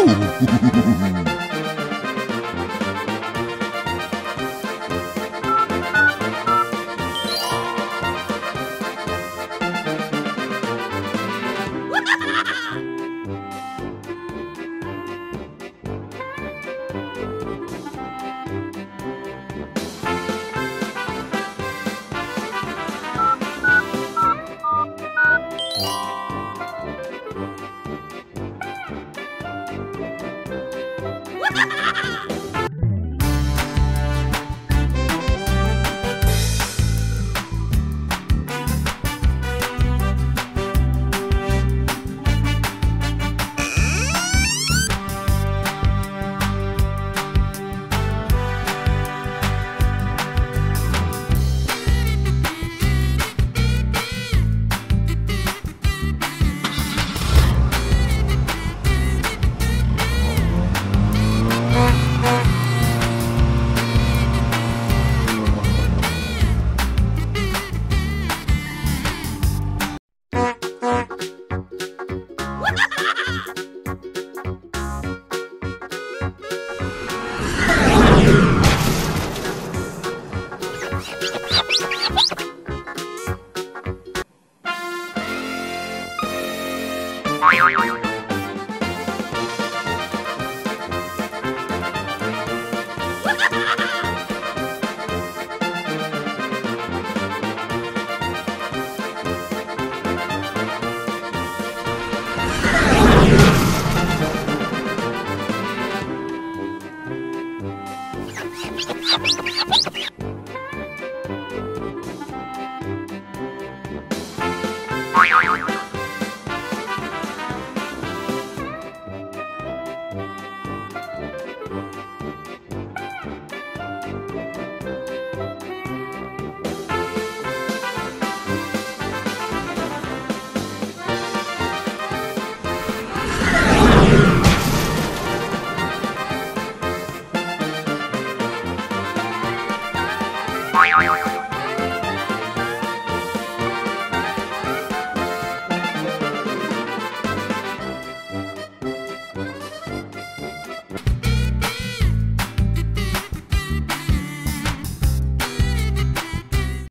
フフフフフ Ha ha ha! Bye. Bye.